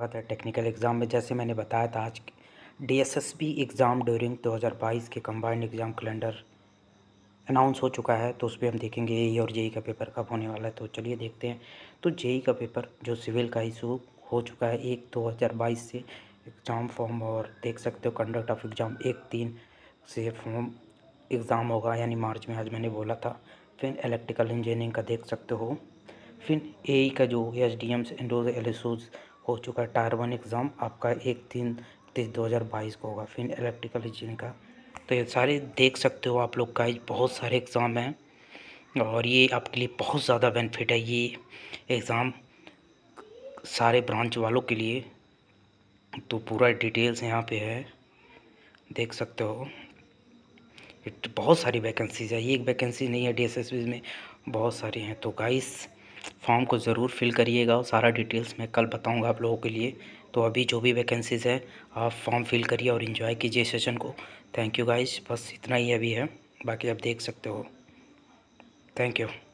स्वागत है technical exam में। जैसे मैंने बताया था, आज डीएसएसबी एग्ज़ाम ड्यूरिंग 2022 के कंबाइंड एग्ज़ाम कैलेंडर अनाउंस हो चुका है तो उस पर हम देखेंगे ए और जेई का पेपर कब होने वाला है। तो चलिए देखते हैं। तो जेई का पेपर जो सिविल का इशू हो चुका है, एक दो हज़ार बाईस से एग्ज़ाम फॉर्म और देख सकते हो कंडक्ट ऑफ़ एग्ज़ाम एक तीन से फॉर्म एग्ज़ाम होगा, यानी मार्च में आज मैंने बोला था। फिर इलेक्ट्रिकल इंजीनियरिंग का देख सकते हो। फिर ए का जो एच डी एम्स एंडोज एल हो चुका है। टायर वन एग्ज़ाम आपका एक तीन तीस दो हज़ार बाईस को होगा। फिर इलेक्ट्रिकल इंजीनियरिंग का। तो ये सारे देख सकते हो आप लोग का बहुत सारे एग्ज़ाम हैं। और ये आपके लिए बहुत ज़्यादा बेनिफिट है। ये एग्ज़ाम सारे ब्रांच वालों के लिए। तो पूरा डिटेल्स यहाँ पे है। देख सकते हो। बहुत सारी वैकेंसीज है। ये एक वैकेंसी नहीं है डी में। बहुत सारी हैं। तो गाइस फॉर्म को ज़रूर फिल करिएगा और सारा डिटेल्स मैं कल बताऊँगा आप लोगों के लिए। तो अभी जो भी वैकेंसीज़ है, आप फॉर्म फिल करिए और इन्जॉय कीजिए सेशन को। थैंक यू गाइस, बस इतना ही अभी है। बाकी आप देख सकते हो। Thank you.